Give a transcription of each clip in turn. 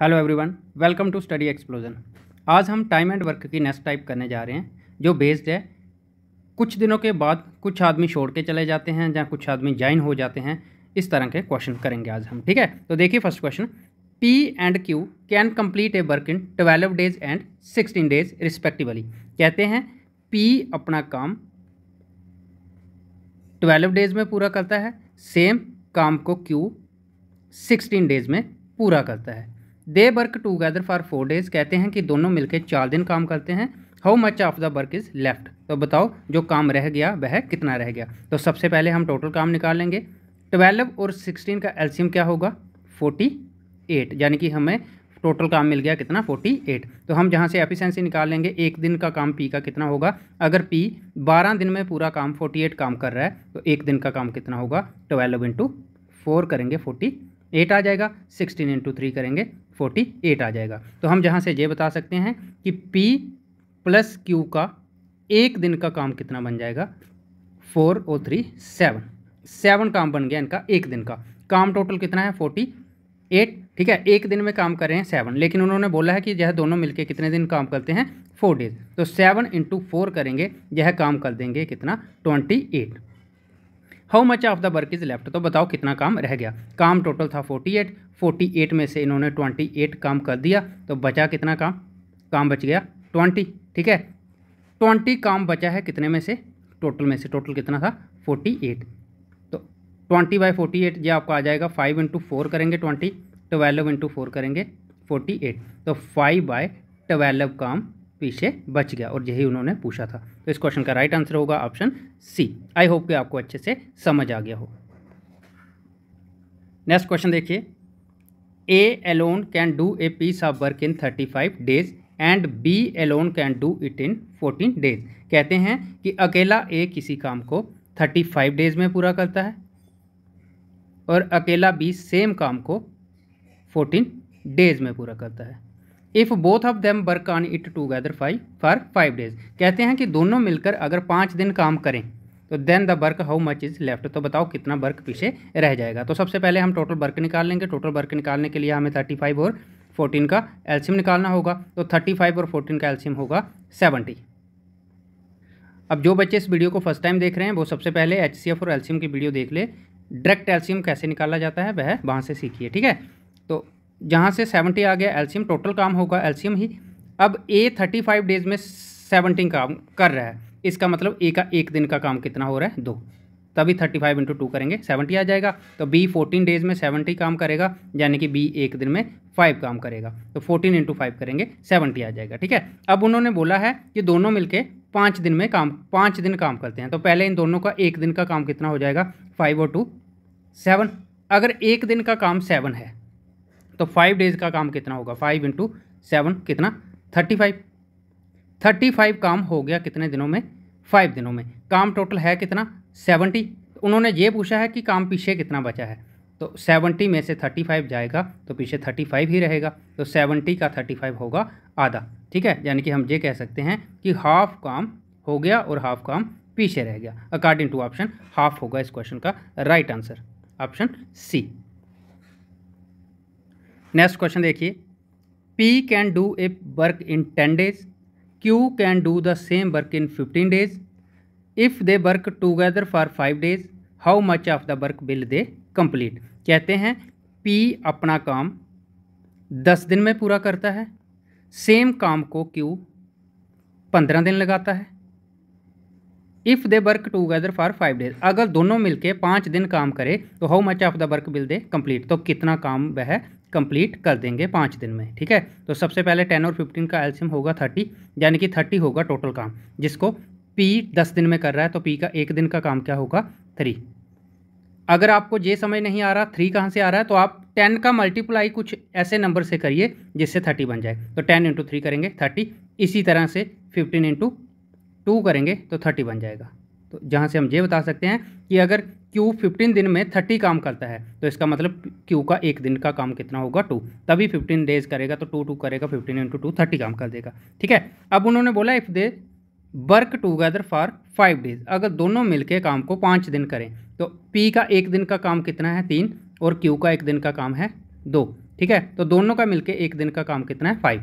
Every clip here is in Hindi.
Hello everyone welcome to study explosion आज हम टाइम एंड वर्क की नेक्स्ट टाइप करने जा रहे हैं, जो बेस्ड है। कुछ दिनों के बाद कुछ आदमी छोड़ के चले जाते हैं, या कुछ आदमी ज्वाइन हो जाते हैं, इस तरह के क्वेश्चन करेंगे आज हम, ठीक है? तो देखिए first question P and Q can complete a work in twelve days and sixteen days respectively कहते हैं पी अपना काम ट्वेल्व डेज़ में पूरा करता है सेम काम को क्यू सिक्सटीन डेज़ में पूरा करता है। They work together for four days, कहते हैं कि दोनों मिलकर चार दिन काम करते हैं। How much of the work is left तो बताओ, जो काम रह गया, वह कितना रह गया? तो सबसे पहले हम टोटल काम निकाल लेंगे। ट्वेल्व और सिक्सटीन का एल्सियम क्या होगा? फोर्टी एट यानी कि हमें टोटल काम मिल गया कितना? फोर्टी एट तो हम जहाँ से एफिशिएंसी निकाल लेंगे, एक दिन का काम पी का कितना होगा? अगर पी बारह दिन में पूरा काम फोर्टी एट काम कर रहा है तो एक दिन का काम कितना होगा? ट्वेल्व इंटू फोर करेंगे फोर्टी एट आ जाएगा। सिक्सटीन इंटू थ्री करेंगे फोर्टी एट आ जाएगा। तो हम जहाँ से ये बता सकते हैं कि पी प्लस क्यू का एक दिन का काम कितना बन जाएगा? Four o three seven. Seven काम बन गया इनका एक दिन का। काम टोटल कितना है? Forty eight. ठीक है? एक दिन में काम कर रहे हैं सेवन। लेकिन उन्होंने बोला है कि यह दोनों मिलके कितने दिन काम करते हैं? Four days. तो सेवन इंटू फोर करेंगे, यह काम कर देंगे कितना? Twenty eight. How much of the work is left तो बताओ कितना काम रह गया। काम टोटल था फोर्टी एट फोर्टी एट में से इन्होंने ट्वेंटी एट काम कर दिया। तो बचा कितना काम? काम बच गया ट्वेंटी ठीक है? ट्वेंटी काम बचा है कितने में से? टोटल में से। टोटल कितना था? फोर्टी एट तो ट्वेंटी बाई फोर्टी एट ये आपको आ जाएगा फाइव इंटू फोर करेंगे ट्वेंटी ट्वेल्व इंटू फोर करेंगे फोर्टी एट तो फाइव बाय ट्वेल्व काम पीछे बच गया और यही उन्होंने पूछा था। तो इस क्वेश्चन का राइट आंसर होगा ऑप्शन सी आई होप कि आपको अच्छे से समझ आ गया हो। नेक्स्ट क्वेश्चन देखिए। A alone can do a piece of work in thirty five days and B alone can do it in fourteen days कहते हैं कि अकेला ए किसी काम को थर्टी फाइव डेज़ में पूरा करता है और अकेला बी सेम काम को फोर्टीन डेज़ में पूरा करता है। If both of them work on it together five for five days कहते हैं कि दोनों मिलकर अगर पाँच दिन काम करें तो then the work how much is left तो बताओ कितना वर्क पीछे रह जाएगा। तो सबसे पहले हम टोटल वर्क निकाल लेंगे। टोटल वर्क निकालने के लिए हमें थर्टी फाइव और फोर्टीन का एल्शियम निकालना होगा। तो थर्टी फाइव और फोर्टीन का एल्शियम होगा सेवेंटी अब जो बच्चे इस वीडियो को फ़र्स्ट टाइम देख रहे हैं, वो सबसे पहले एफ़ और एल्शियम की वीडियो देख ले। डायरेक्ट एल्शियम कैसे निकाला जाता है, वह वहाँ से सीखिए, ठीक है? तो जहाँ से सेवेंटी आ गया एल्सियम टोटल काम होगा एल्सियम ही। अब ए थर्टी फाइव डेज़ में सेवनटीन काम कर रहा है। इसका मतलब ए का एक दिन का काम कितना हो रहा है? दो। तभी थर्टी फाइव इंटू टू करेंगे, सेवेंटी आ जाएगा। तो बी फोर्टीन डेज़ में सेवेंटी काम करेगा, यानी कि बी एक दिन में फाइव काम करेगा। तो फोर्टीन इंटू फाइव करेंगे, सेवेंटी आ जाएगा, ठीक है? अब उन्होंने बोला है कि दोनों मिलके पाँच दिन में काम, पाँच दिन काम करते हैं। तो पहले इन दोनों का एक दिन का काम कितना हो जाएगा? फाइव और टू सेवन। अगर एक दिन का काम सेवन है तो फाइव डेज़ का काम कितना होगा? फाइव इंटू सेवन कितना? थर्टी फाइव थर्टी फाइव काम हो गया कितने दिनों में? फाइव दिनों में। काम टोटल है कितना? सेवेंटी उन्होंने ये पूछा है कि काम पीछे कितना बचा है। तो सेवेंटी में से थर्टी फाइव जाएगा तो पीछे थर्टी फाइव ही रहेगा। तो सेवेंटी का थर्टी फाइव होगा आधा। ठीक है? यानी कि हम ये कह सकते हैं कि हाफ़ काम हो गया और हाफ़ काम पीछे रह गया। अकॉर्डिंग टू ऑप्शन हाफ़ होगा इस क्वेश्चन का right answer option C next question देखिए। P can do a work in ten days Q can do the same work in fifteen days if they work together for five days how much of the work will they complete कहते हैं पी अपना काम दस दिन में पूरा करता है सेम काम को क्यू पंद्रह दिन लगाता है। If they work together for five days अगर दोनों मिलके पाँच दिन काम करे तो how much of the work will they complete तो कितना काम वह कंप्लीट कर देंगे पाँच दिन में, ठीक है? तो सबसे पहले टेन और फिफ्टीन का एल्शियम होगा थर्टी, यानी कि थर्टी होगा टोटल काम। जिसको पी दस दिन में कर रहा है तो पी का एक दिन का काम क्या होगा? थ्री। अगर आपको ये समझ नहीं आ रहा, थ्री कहाँ से आ रहा है तो आप टेन का मल्टीप्लाई कुछ ऐसे नंबर से करिए, जिससे थर्टी बन जाए। तो टेन इंटू थ्री करेंगे, थर्टी। इसी तरह से फिफ्टीन इंटू टू करेंगे तो थर्टी बन जाएगा। तो जहाँ से हम ये बता सकते हैं कि अगर क्यू फिफ्टीन दिन में थर्टी काम करता है। तो इसका मतलब क्यू का एक दिन का काम कितना होगा? टू तभी फिफ्टीन डेज़ करेगा तो टू टू करेगा फिफ्टीन इंटू टू थर्टी काम कर देगा। ठीक है? अब उन्होंने बोला if they work together for five days अगर दोनों मिलके काम को पाँच दिन करें तो पी का एक दिन का काम कितना है? तीन। और क्यू का एक दिन का काम है दो। ठीक है? तो दोनों का मिलके एक दिन का काम कितना है? फाइव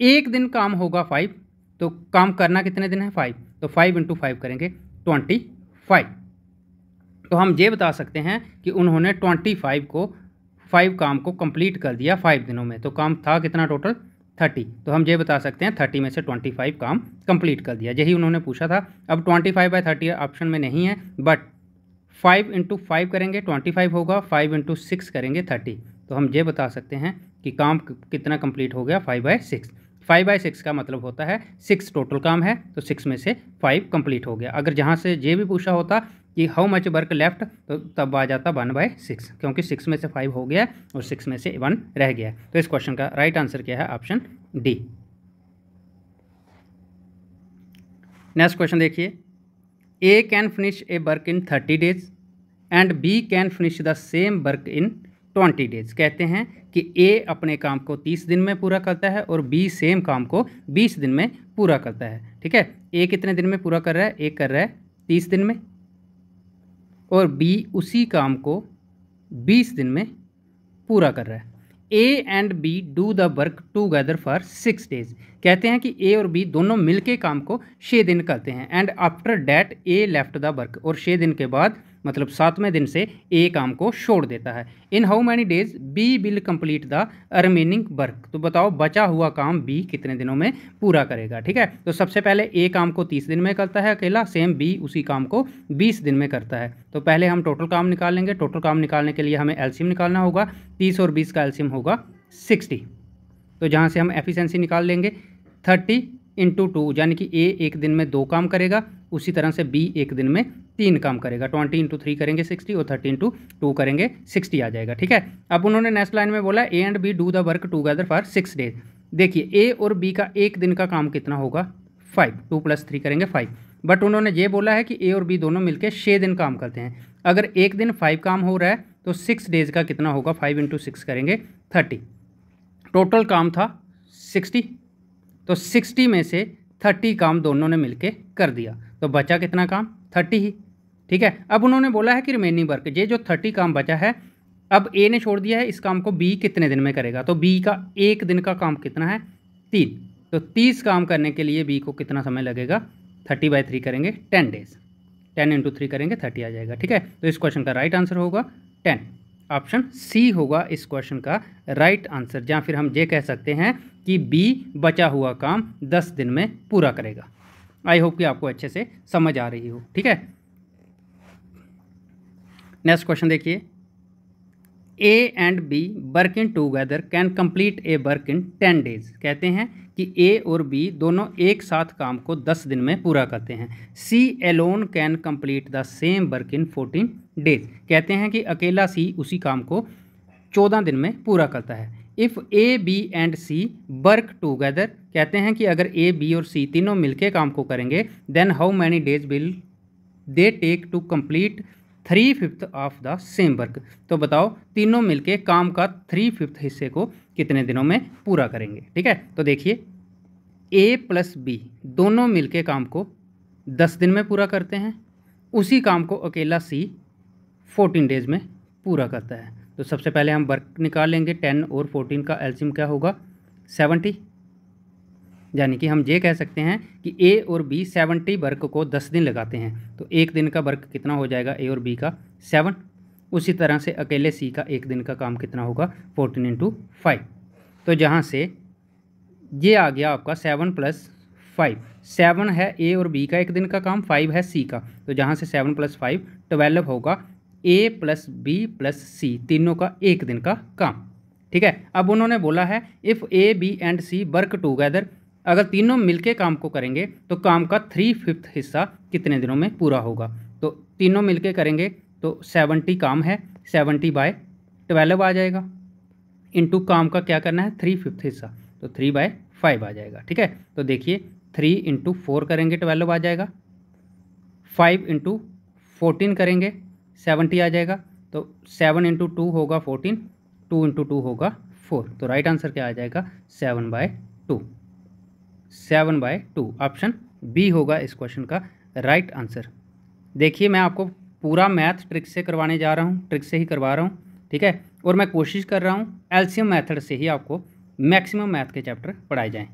एक दिन काम होगा फाइव तो काम करना कितने दिन है? फाइव तो फाइव इंटू फाइव करेंगे ट्वेंटी फाइव तो हम ये बता सकते हैं कि उन्होंने ट्वेंटी फाइव को फाइव काम को कंप्लीट कर दिया फाइव दिनों में। तो काम था कितना टोटल थर्टी तो हम ये बता सकते हैं थर्टी में से ट्वेंटी फाइव काम कंप्लीट कर दिया। यही उन्होंने पूछा था। अब twenty five by thirty option में नहीं है बट फाइव इंटू फाइव करेंगे ट्वेंटी फाइव होगा फाइव इंटू सिक्स करेंगे थर्टी तो हम ये बता सकते हैं कि काम कितना कंप्लीट हो गया five by six five by six का मतलब होता है सिक्स टोटल काम है तो सिक्स में से फाइव कंप्लीट हो गया। अगर जहाँ से ये भी पूछा होता कि हाउ मच वर्क लेफ़्ट तो तब आ जाता वन बाय सिक्स क्योंकि सिक्स में से फाइव हो गया और सिक्स में से वन रह गया। तो इस क्वेश्चन का राइट आंसर क्या है? ऑप्शन डी नेक्स्ट क्वेश्चन देखिए। A can finish a work in thirty days and B can finish the same work in twenty days कहते हैं कि ए अपने काम को तीस दिन में पूरा करता है और बी सेम काम को बीस दिन में पूरा करता है। ठीक है? ए कितने दिन में पूरा कर रहा है? ए कर रहा है तीस दिन में। और बी उसी काम को बीस दिन में पूरा कर रहा है। A and B do the work together for six days कहते हैं कि ए और बी दोनों मिलके काम को छः दिन करते हैं। And after that A left the work और छः दिन के बाद मतलब सातवें दिन से ए काम को छोड़ देता है। In how many days B will complete the remaining work तो बताओ, बचा हुआ काम बी कितने दिनों में पूरा करेगा, ठीक है? तो सबसे पहले ए काम को तीस दिन में करता है अकेला सेम बी उसी काम को बीस दिन में करता है। तो पहले हम टोटल काम निकाल लेंगे। टोटल काम निकालने के लिए हमें एल्सियम निकालना होगा। तीस और बीस का एल्सियम होगा सिक्सटी। तो जहाँ से हम एफिशेंसी निकाल लेंगे, थर्टी इंटू टू यानी कि ए एक दिन में दो काम करेगा, उसी तरह से बी एक दिन में तीन काम करेगा। ट्वेंटी इंटू थ्री करेंगे सिक्सटी और थर्टी इंटू टू करेंगे सिक्सटी आ जाएगा, ठीक है? अब उन्होंने नेक्स्ट लाइन में बोला A and B do the work together for six days देखिए ए और बी का एक दिन का काम कितना होगा? फाइव टू प्लस थ्री करेंगे फाइव बट उन्होंने ये बोला है कि ए और बी दोनों मिलकर छः दिन काम करते हैं। अगर एक दिन फाइव काम हो रहा है तो सिक्स डेज़ का कितना होगा? फाइव इंटू सिक्स करेंगे थर्टी टोटल काम था सिक्सटी तो सिक्सटी में से थर्टी काम दोनों ने मिलके कर दिया। तो बचा कितना काम? थर्टी ही। ठीक है? अब उन्होंने बोला है कि रिमेनिंग वर्क ये जो थर्टी काम बचा है, अब ए ने छोड़ दिया है, इस काम को बी कितने दिन में करेगा? तो बी का एक दिन का काम कितना है? तीन। तो तीस काम करने के लिए बी को कितना समय लगेगा? थर्टी बाई थ्री करेंगे ten days ten into three करेंगे, थर्टी आ जाएगा। ठीक है? तो इस क्वेश्चन का राइट आंसर होगा टेन ऑप्शन सी होगा इस क्वेश्चन का राइट आंसर, जहाँ फिर हम ये कह सकते हैं कि बी बचा हुआ काम दस दिन में पूरा करेगा। आई होप कि आपको अच्छे से समझ आ रही हो, ठीक है? नेक्स्ट क्वेश्चन देखिए। A and B work in together can complete a work in ten days. कहते हैं कि ए और बी दोनों एक साथ काम को दस दिन में पूरा करते हैं। C alone can complete the same work in fourteen days कहते हैं कि अकेला सी उसी काम को चौदह दिन में पूरा करता है। If A B and C work together कहते हैं कि अगर ए बी और सी तीनों मिलके काम को करेंगे then how many days will they take to complete three fifth of the same work तो बताओ, तीनों मिलके काम का थ्री फिफ्थ हिस्से को कितने दिनों में पूरा करेंगे? ठीक है? तो देखिए ए प्लस बी दोनों मिलके काम को दस दिन में पूरा करते हैं। उसी काम को अकेला सी फोर्टीन डेज़ में पूरा करता है। तो सबसे पहले हम वर्क निकाल लेंगे, टेन और फोर्टीन का एल्सियम क्या होगा? सेवेंटी। यानी कि हम ये कह सकते हैं कि ए और बी सेवेंटी वर्क को दस दिन लगाते हैं। तो एक दिन का वर्क कितना हो जाएगा? ए और बी का सेवन। उसी तरह से अकेले सी का एक दिन का काम कितना होगा? Fourteen into five. तो जहाँ से ये आ गया आपका सेवन प्लस फाइव। सेवन है ए और बी का एक दिन का काम, फाइव है सी का। तो जहाँ से सेवन प्लस फाइव ट्वेल्व होगा A plus B plus C तीनों का एक दिन का काम। ठीक है? अब उन्होंने बोला है if A B and C work together अगर तीनों मिलके काम को करेंगे तो काम का थ्री फिफ्थ हिस्सा कितने दिनों में पूरा होगा? तो तीनों मिलके करेंगे तो सेवेंटी काम है सेवेंटी बाय ट्वेल्व आ जाएगा। इंटू काम का क्या करना है? थ्री फिफ्थ हिस्सा। तो थ्री बाय फाइव आ जाएगा। ठीक है? तो देखिए थ्री इंटू फोर करेंगे ट्वेल्व आ जाएगा। फाइव इंटू फोर्टीन करेंगे। सेवेंटी आ जाएगा तो सेवन इंटू टू होगा फोर्टीन टू इंटू टू होगा फोर तो राइट आंसर क्या आ जाएगा? Seven by two seven by two option B होगा इस क्वेश्चन का राइट आंसर देखिए, मैं आपको पूरा मैथ ट्रिक से करवाने जा रहा हूँ ट्रिक से ही करवा रहा हूँ, ठीक है? और मैं कोशिश कर रहा हूँ एल्सियम मैथड से ही आपको मैक्सिमम मैथ के चैप्टर पढ़ाए जाएँ।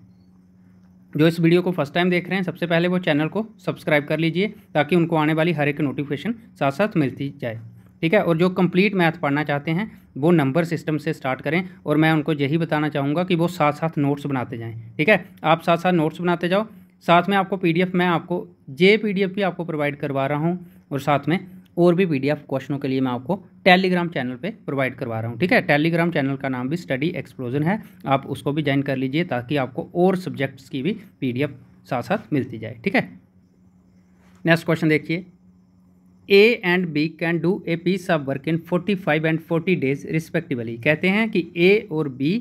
जो इस वीडियो को फ़र्स्ट टाइम देख रहे हैं, सबसे पहले वो चैनल को सब्सक्राइब कर लीजिए, ताकि उनको आने वाली हर एक नोटिफिकेशन साथ साथ मिलती जाए। ठीक है? और जो कंप्लीट मैथ पढ़ना चाहते हैं, वो नंबर सिस्टम से स्टार्ट करें, और मैं उनको यही बताना चाहूँगा कि वो साथ साथ नोट्स बनाते जाएँ। ठीक है? आप साथ साथ नोट्स बनाते जाओ। साथ में आपको पीडीएफ मैं आपको, जे पीडीएफ भी आपको प्रोवाइड करवा रहा हूँ, और साथ में और भी पीडीएफ क्वेश्चनों के लिए मैं आपको टेलीग्राम चैनल पे प्रोवाइड करवा रहा हूँ, ठीक है? टेलीग्राम चैनल का नाम भी स्टडी एक्सप्लोजन है। आप उसको भी ज्वाइन कर लीजिए ताकि आपको और सब्जेक्ट्स की भी पीडीएफ साथ साथ मिलती जाए, ठीक है? नेक्स्ट क्वेश्चन देखिए। A and B can do a piece of work in forty five and forty days respectively कहते हैं कि ए और बी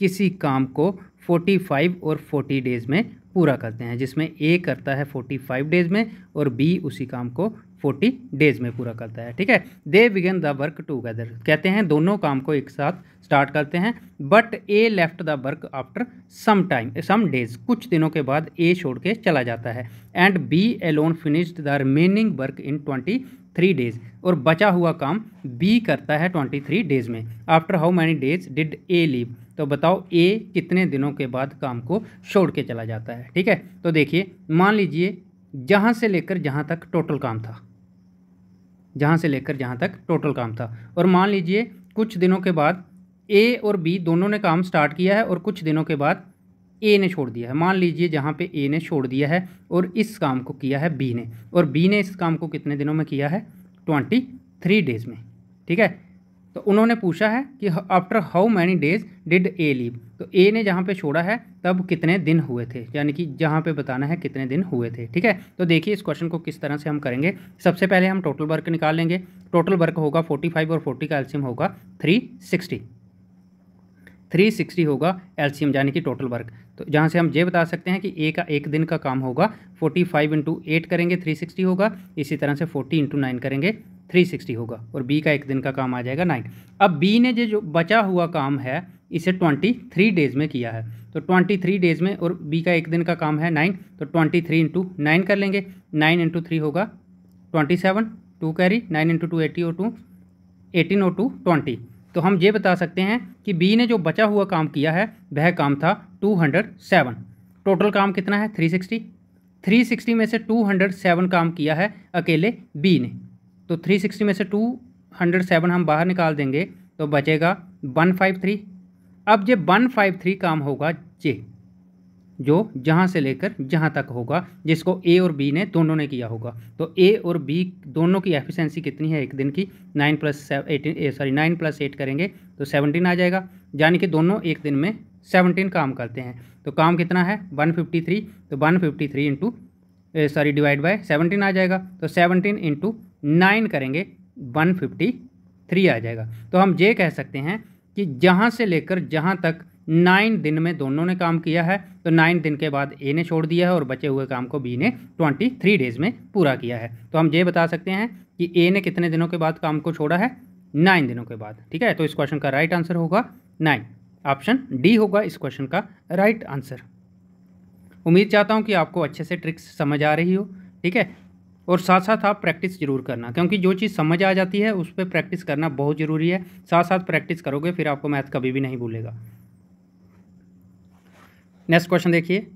किसी काम को फोर्टी फाइव और फोर्टी डेज़ में पूरा करते हैं, जिसमें ए करता है फोर्टी फाइव डेज़ में और बी उसी काम को फोर्टी डेज़ में पूरा करता है, ठीक है? They begin the work together कहते हैं दोनों काम को एक साथ स्टार्ट करते हैं but A left the work after some time some days कुछ दिनों के बाद ए छोड़ के चला जाता है and B alone finished the remaining work in twenty three days और बचा हुआ काम बी करता है ट्वेंटी थ्री डेज़ में। After how many days did A leave तो बताओ ए कितने दिनों के बाद काम को छोड़ के चला जाता है, ठीक है? तो देखिए, मान लीजिए जहाँ से लेकर जहाँ तक टोटल काम था। जहाँ से लेकर जहाँ तक टोटल काम था। और मान लीजिए कुछ दिनों के बाद ए और बी दोनों ने काम स्टार्ट किया है और कुछ दिनों के बाद ए ने छोड़ दिया है। मान लीजिए जहाँ पे ए ने छोड़ दिया है और इस काम को किया है बी ने। और बी ने इस काम को कितने दिनों में किया है? ट्वेंटी थ्री डेज़ में। ठीक है? तो उन्होंने पूछा है कि after how many days did A leave तो ए ने जहाँ पे छोड़ा है, तब कितने दिन हुए थे? यानी कि जहाँ पे बताना है कितने दिन हुए थे। ठीक है? तो देखिए इस क्वेश्चन को किस तरह से हम करेंगे। सबसे पहले हम टोटल वर्क निकाल लेंगे। टोटल वर्क होगा फोर्टी फाइव और फोर्टी का एल्सियम होगा थ्री सिक्सटी थ्री सिक्सटी होगा एल्सियम, यानी कि टोटल वर्क तो जहाँ से हम ये बता सकते हैं कि ए का एक दिन का काम होगा फोर्टी फाइव इंटू एट करेंगे थ्री सिक्सटी होगा, इसी तरह से फोर्टी इंटू नाइन करेंगे थ्री सिक्सटी होगा, और बी का एक दिन का काम आ जाएगा नाइन अब बी ने जो बचा हुआ काम है, इसे ट्वेंटी थ्री डेज़ में किया है। तो ट्वेंटी थ्री डेज़ में, और बी का एक दिन का काम है नाइन तो ट्वेंटी थ्री इंटू नाइन कर लेंगे नाइन इंटू थ्री होगा twenty seven two carry nine into two eighty oh two eighteen oh two twenty तो हम ये बता सकते हैं कि बी ने जो बचा हुआ काम किया है, वह काम था टू हंड्रेड सेवन टोटल काम कितना है? थ्री सिक्सटी थ्री सिक्सटी में से टू हंड्रेड सेवन काम किया है अकेले बी ने। तो थ्री सिक्सटी में से टू हंड्रेड सेवन हम बाहर निकाल देंगे तो बचेगा वन फाइव थ्री अब ये वन फाइव थ्री काम होगा जे जो जहाँ से लेकर जहाँ तक होगा, जिसको ए और बी ने दोनों ने किया होगा। तो ए और बी दोनों की एफिशिएंसी कितनी है एक दिन की? Nine plus eighteen sorry nine plus eight करेंगे तो सेवनटीन आ जाएगा। यानी कि दोनों एक दिन में सेवनटीन काम करते हैं। तो काम कितना है? वन फिफ्टी थ्री तो one fifty three into sorry divide by seventeen आ जाएगा। तो सेवनटीन इंटू नाइन करेंगे वन फिफ्टी थ्री आ जाएगा। तो हम ये कह सकते हैं कि जहाँ से लेकर जहाँ तक नाइन दिन में दोनों ने काम किया है। तो नाइन दिन के बाद ए ने छोड़ दिया है और बचे हुए काम को बी ने ट्वेंटी थ्री डेज़ में पूरा किया है। तो हम ये बता सकते हैं कि ए ने कितने दिनों के बाद काम को छोड़ा है? नाइन दिनों के बाद, ठीक है? तो इस क्वेश्चन का राइट आंसर होगा नाइन। ऑप्शन डी होगा इस क्वेश्चन का राइट आंसर उम्मीद चाहता हूँ कि आपको अच्छे से ट्रिक्स समझ आ रही हो, ठीक है? और साथ साथ आप प्रैक्टिस ज़रूर करना, क्योंकि जो चीज़ समझ आ जाती है, उस पर प्रैक्टिस करना बहुत ज़रूरी है। साथ साथ प्रैक्टिस करोगे, फिर आपको मैथ कभी भी नहीं भूलेगा। नेक्स्ट क्वेश्चन देखिए।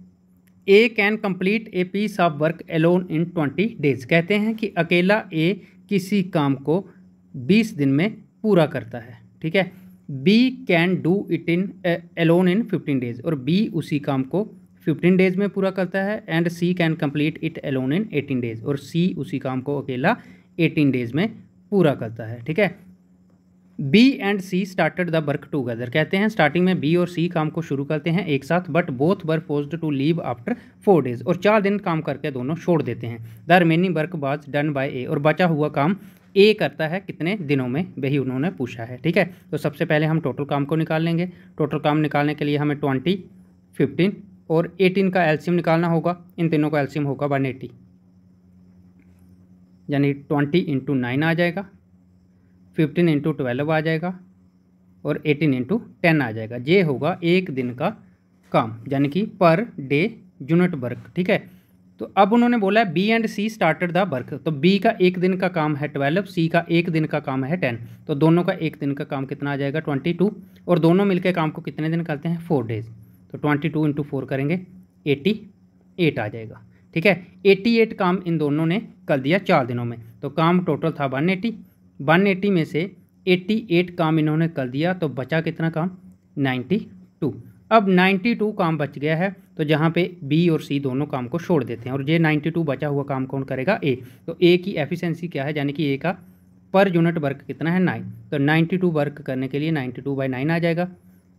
A can complete a piece of work alone in twenty days कहते हैं कि अकेला ए किसी काम को बीस दिन में पूरा करता है। ठीक है? B can do it in alone in fifteen days और बी उसी काम को फिफ्टीन डेज़ में पूरा करता है and C can complete it alone in eighteen days और सी उसी काम को अकेला एटीन डेज़ में पूरा करता है। ठीक है? B and C started the work together कहते हैं स्टार्टिंग में बी और सी काम को शुरू करते हैं एक साथ but both were forced to leave after four days और चार दिन काम करके दोनों छोड़ देते हैं। The remaining work was done by A और बचा हुआ काम ए करता है कितने दिनों में? वही उन्होंने पूछा है, ठीक है? तो सबसे पहले हम टोटल काम को निकाल लेंगे। टोटल काम निकालने के लिए हमें ट्वेंटी फिफ्टीन और एटीन का एल्सियम निकालना होगा। इन तीनों का एल्सियम होगा वन एटी यानी ट्वेंटी इंटू नाइन आ जाएगा। फिफ्टीन इंटू ट्वेल्व आ जाएगा और एटीन इंटू टेन आ जाएगा। ये होगा एक दिन का काम, यानी कि पर डे यूनिट वर्क, ठीक है? तो अब उन्होंने बोला है B and C started the work तो बी का एक दिन का काम है ट्वेल्व सी का एक दिन का काम है टेन तो दोनों का एक दिन का काम कितना आ जाएगा? ट्वेंटी टू और दोनों मिलकर काम को कितने दिन करते हैं? फोर डेज़ तो ट्वेंटी टू इंटू फोर करेंगे एटी एट आ जाएगा, ठीक है? एटी एट काम इन दोनों ने कर दिया चार दिनों में। तो काम टोटल था वन एटी वन एटी में से एट्टी एट काम इन्होंने कर दिया तो बचा कितना काम? Ninety two. अब 92 काम बच गया है तो जहाँ पे बी और सी दोनों काम को छोड़ देते हैं, और ये 92 बचा हुआ काम कौन करेगा? ए। तो ए की एफिशिएंसी क्या है? यानी कि ए का पर यूनिट वर्क कितना है? नाइन। तो 92 वर्क करने के लिए 92 टू बाई नाइन आ जाएगा।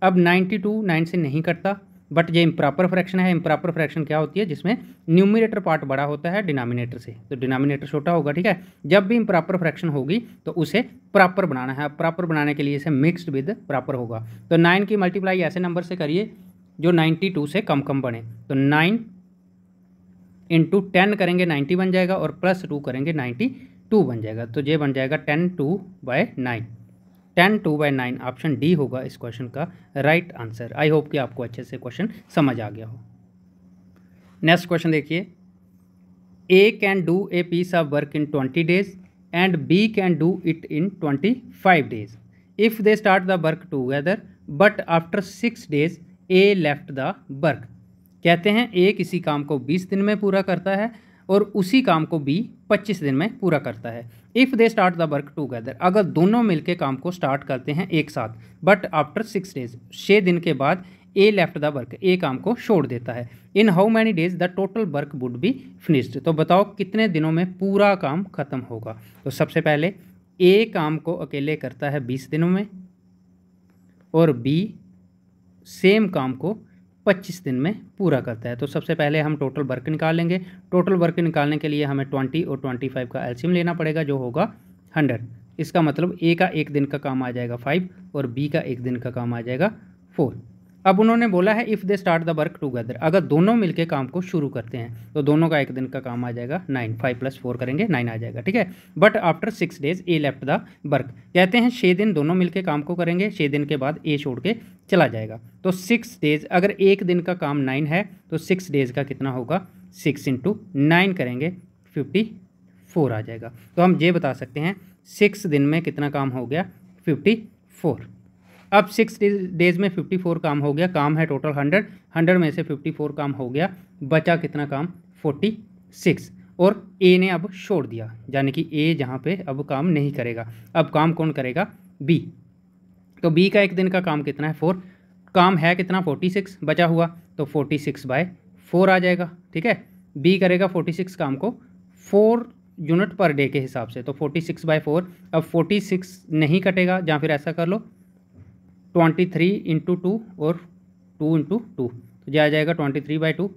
अब 92 नाइन से नहीं कटता बट ये इम्प्रॉपर फ्रैक्शन है इम्प्रॉपर फ्रैक्शन क्या होती है? जिसमें न्यूमिनेटर पार्ट बड़ा होता है डिनोमिनेटर से। तो डिनोमिनेटर छोटा होगा, ठीक है? जब भी इम्प्रॉपर फ्रैक्शन होगी तो उसे प्रॉपर बनाना है। प्रॉपर बनाने के लिए इसे मिक्सड विद प्रॉपर होगा। तो नाइन की मल्टीप्लाई ऐसे नंबर से करिए, जो नाइन्टी टू से कम कम बने। तो नाइन इंटू टेन करेंगे नाइन्टी बन जाएगा और प्लस टू करेंगे नाइन्टी टू बन जाएगा। तो ये बन जाएगा ten two by nine ten two by nine option D होगा इस क्वेश्चन का राइट आंसर आई होप कि आपको अच्छे से क्वेश्चन समझ आ गया हो। नेक्स्ट क्वेश्चन देखिए। A can do a piece of work in twenty days and B can do it in twenty five days if they start the work together but after six days A left the work कहते हैं ए किसी काम को बीस दिन में पूरा करता है और उसी काम को बी पच्चीस दिन में पूरा करता है। If they start the work together अगर दोनों मिलके काम को स्टार्ट करते हैं एक साथ बट आफ्टर सिक्स डेज़ छः दिन के बाद A left the work A काम को छोड़ देता है। In how many days the total work would be finished तो बताओ कितने दिनों में पूरा काम खत्म होगा? तो सबसे पहले ए काम को अकेले करता है बीस दिनों में, और बी सेम काम को पच्चीस दिन में पूरा करता है। तो सबसे पहले हम टोटल वर्क निकाल लेंगे। टोटल वर्क निकालने के लिए हमें ट्वेंटी और ट्वेंटी फाइव का एल्शियम लेना पड़ेगा, जो होगा हंड्रेड इसका मतलब ए का एक दिन का काम आ जाएगा फाइव और बी का एक दिन का काम आ जाएगा फोर अब उन्होंने बोला है if they start the work together अगर दोनों मिलके काम को शुरू करते हैं तो दोनों का एक दिन का काम आ जाएगा नाइन फाइव प्लस फोर करेंगे नाइन आ जाएगा, ठीक है? But after six days A left the work कहते हैं छः दिन दोनों मिलके काम को करेंगे छः दिन के बाद ए छोड़ के चला जाएगा। तो सिक्स डेज़ अगर एक दिन का काम नाइन है तो सिक्स डेज़ का कितना होगा? सिक्स इंटू नाइन करेंगे फिफ्टी फोर आ जाएगा। तो हम ये बता सकते हैं सिक्स दिन में कितना काम हो गया? फिफ्टी फोर अब सिक्स डेज़ में फिफ्टी फोर काम हो गया, काम है टोटल हंड्रेड हंड्रेड में से फिफ्टी फोर काम हो गया, बचा कितना काम? फोर्टी सिक्स और ए ने अब छोड़ दिया, यानी कि ए जहाँ पे अब काम नहीं करेगा। अब काम कौन करेगा? बी तो बी का एक दिन का काम कितना है? फोर काम है कितना? फोर्टी सिक्स बचा हुआ तो फोर्टी सिक्स बाय फोर आ जाएगा, ठीक है? बी करेगा फोर्टी सिक्स काम को फोर यूनिट पर डे के हिसाब से तो फोर्टी सिक्स बाय फोर अब फोर्टी सिक्स नहीं कटेगा या फिर ऐसा कर लो ट्वेंटी थ्री इंटू टू और टू इंटू टू तो यह आ जाएगा ट्वेंटी थ्री बाई टू